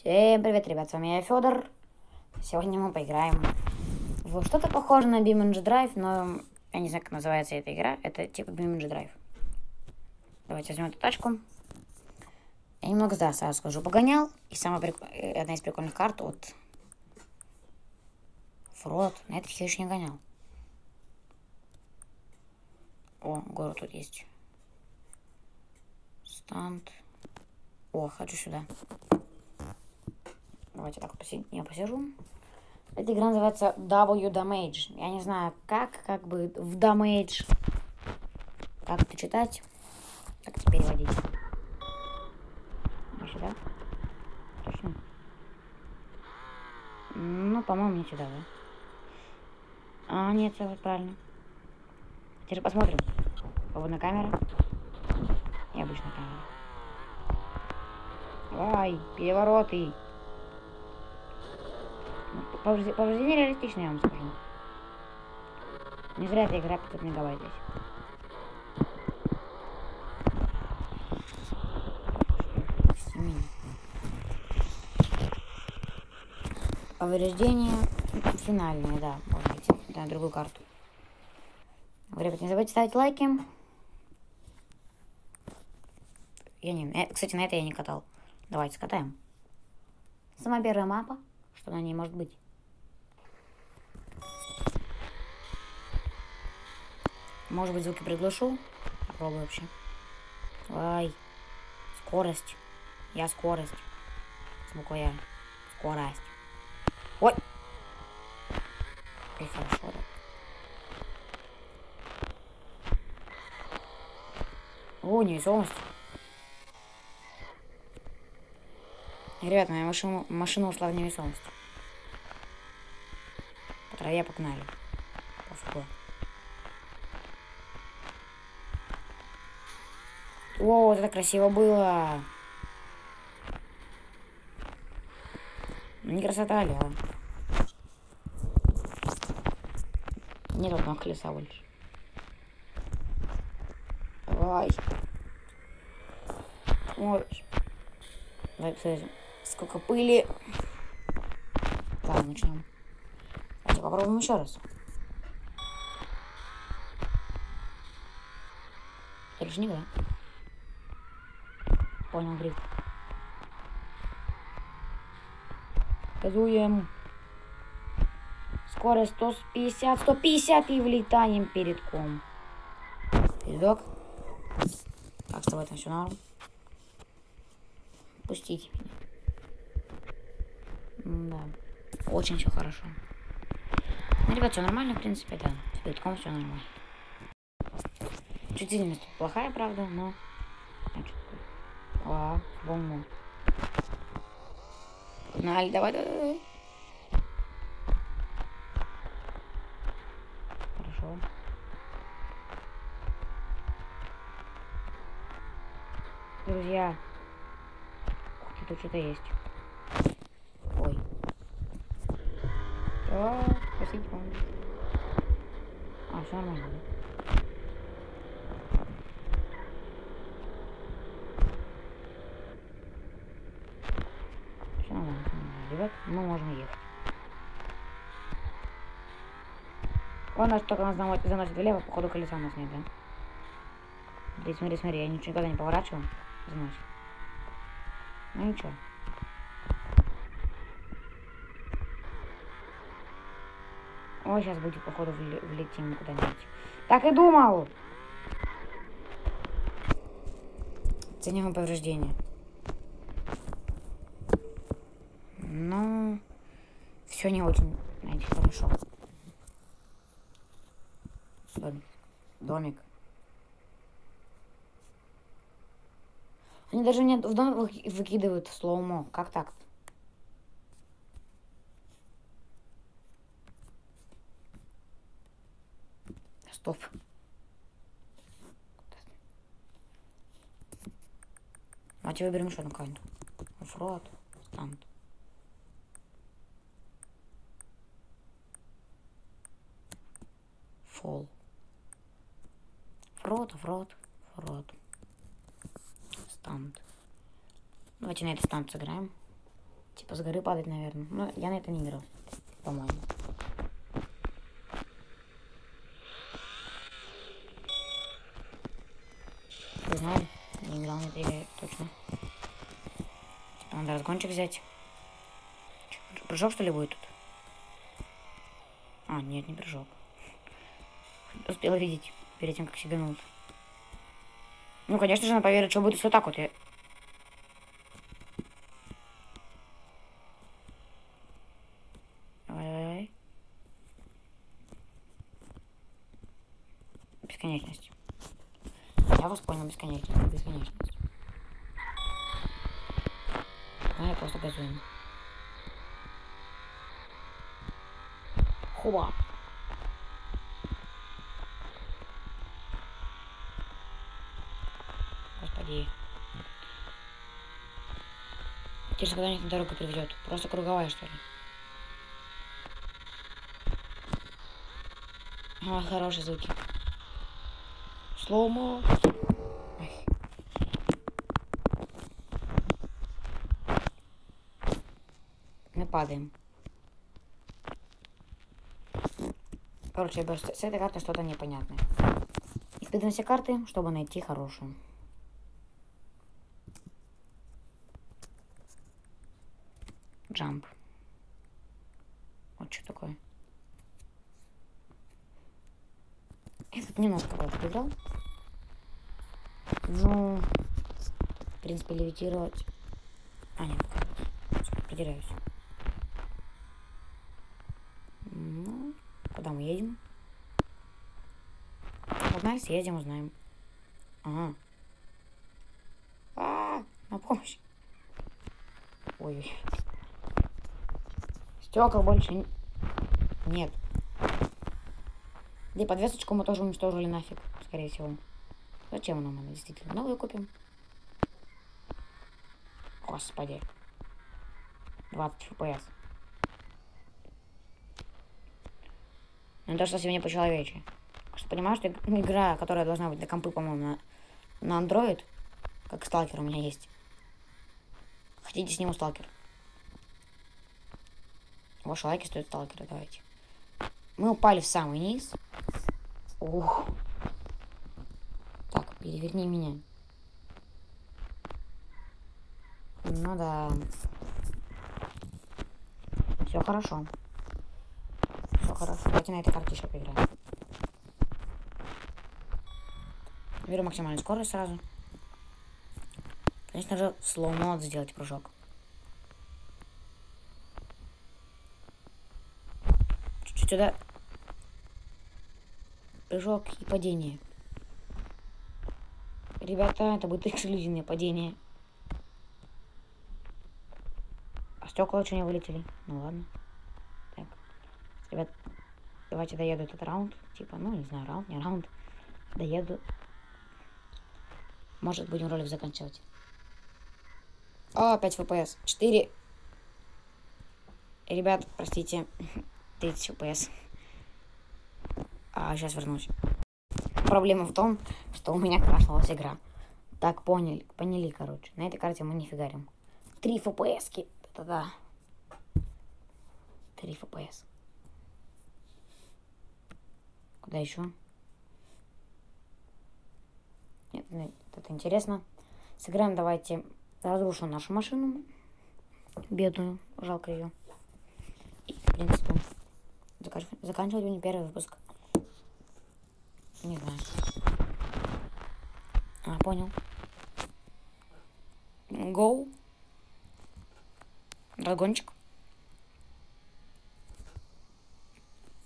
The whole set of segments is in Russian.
Всем привет, ребят, с вами я, Федор. Сегодня мы поиграем в что-то похоже на BeamNG Drive, но я не знаю, как называется эта игра. Это типа BeamNG Drive. Давайте возьмем эту тачку. Я немного, да, сразу скажу, погонял. И самая прик... одна из прикольных карт от Фрод. На этой я еще не гонял. О, город тут есть. Станд. О, хочу сюда. Давайте так посид... я посижу. Эта игра называется W Damage. Я не знаю, как, как бы в Damage. Как это читать, как это переводить. Сюда? Точно? Ну, по-моему, не сюда, да? А, нет, все правильно. Теперь посмотрим. Свободная камера. И обычная камера. Ай, перевороты. Повреждение, реалистичное, я вам скажу. Не зря эта игра 500 мегабайт здесь. Повреждение финальное, да, может быть. Да, другую карту. Ребят, не забывайте ставить лайки. Я не... э, Кстати, на это я не катал. Давайте скатаем. Сама первая мапа. Что на ней может быть? Может быть, звуки приглушу? Попробую вообще. Ай. Скорость. Я скорость. С Я. Скорость. Ой. И хорошо, да. О, невесомость. Ребят, моя машина, машина ушла в невесомость. По траве погнали. По фугу. О, вот это красиво было. Не красота ли? Нет одного колеса больше. Давай. Ой. Давай посмотрим. Сколько пыли. Так, начнем. Давайте попробуем еще раз. Не игра. Понял, гриф. Газуем. Скорость 150, 150 и влетаем перед ком. Передок. Так, с тобой там все норм. Пустите меня. Да. Очень все хорошо. Ну, ребят, все нормально, в принципе, да. С битком все нормально. Чувствительность плохая, правда, но... А, бомбу. Погнали, давай, давай, давай. Хорошо. Друзья, ух ты, тут что-то есть. Ой. Спасите, помните. А, все нормально, да? Все нормально, Ребят, мы можем ехать. Он нас только нас заносит, влево, походу колеса у нас нет, да? Смотри, смотри, смотри, я ничего никогда не поворачиваю. Заносит. Ну ничего. Ой, сейчас будет, походу, вле- влетим куда-нибудь. Так и думал! Оцениваем повреждения. Ну, все не очень, знаете, хорошо. Домик. Домик. Они даже мне в дом выки- выкидывают в слоумо. Как так? Стоп. Давайте выберем еще одну карту. Фол. Фрод, фрод, фрод. Станд. Давайте на этот станд сыграем. Типа с горы падать, наверное. Но я на это не играл, по-моему. Не знаю, не играл на этой игре, точно. Типа надо разгончик взять. Прыжок, что ли, будет тут? А, нет, не прыжок. Успел видеть перед тем, как сиганул. Ну, конечно же, она поверит, что будет все так вот. Я... Давай, давай, давай. Бесконечность. Я вас понял, бесконечность. Бесконечность. Давай просто газуем. Хуба. Господи. Интересно, когда них на дорогу приведет. Просто круговая, что ли? А, хорошие звуки. Слоумо. Ай. Мы падаем. Короче, с этой карты что-то непонятное. Испытываем все карты, чтобы найти хорошую. Джамп. Вот что такое. Я тут немножко вот. Ну, в принципе, левитировать. А, нет, потеряюсь. Ну, куда мы едем? Погнали, съездим, узнаем. Ага. А, на помощь. Ой. Стекол больше нет. Да и подвесочку мы тоже уничтожили нафиг, скорее всего. Зачем нам она, действительно? Новую купим. Господи. 20 FPS. Ну, то, что сегодня по-человече. Что понимаешь, что иг- игра, которая должна быть для компы, по-моему, на, на Android, как сталкер у меня есть. Хотите сниму сталкер? Ваши лайки стоят сталкера, давайте. Мы упали в самый низ. Ух. Так, переверни меня. Ну да. Все хорошо. Все хорошо. Давайте на этой карте еще поиграем. Беру максимальную скорость сразу. Конечно же, слоу надо сделать прыжок. Сюда. Прыжок и падение. Ребята, это будет эксклюзивное падение. А стекла не вылетели. Ну ладно. Так. Ребят, давайте доеду этот раунд. Типа, ну, не знаю, раунд, не раунд. Доеду. Может, будем ролик заканчивать. О, 5 FPS. 4. Ребят, простите. 30 FPS. А, сейчас вернусь. Проблема в том, что у меня крашнулась игра. Так, поняли, поняли, короче. На этой карте мы не фигарим. 3 FPS-ки. Да-да. 3 FPS. Куда еще? Нет, нет, это интересно. Сыграем давайте. Разрушу нашу машину. Бедную. Жалко ее. И, в принципе, заканчивать будем первый выпуск. Не знаю. А, понял. Гоу. Драгончик.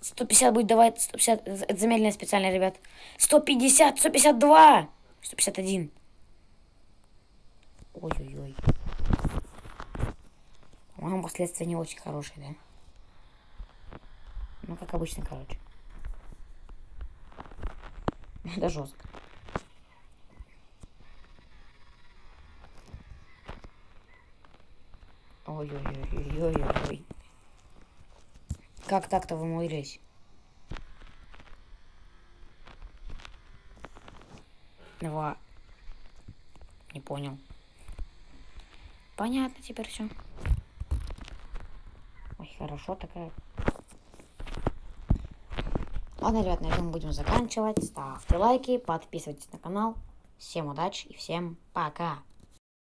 150 будет давать, 150, это замедленное специально, ребят. 150, 152, 151. Ой-ой-ой. По-моему, последствия не очень хорошие, да? Ну, как обычно, короче. Это жестко. Ой-ой-ой-ой-ой-ой. Как так-то вы умудрились? Два. Не понял. Понятно теперь все. Хорошо такая. Ладно, ребят, на этом будем заканчивать. Ставьте лайки, подписывайтесь на канал. Всем удачи и всем пока.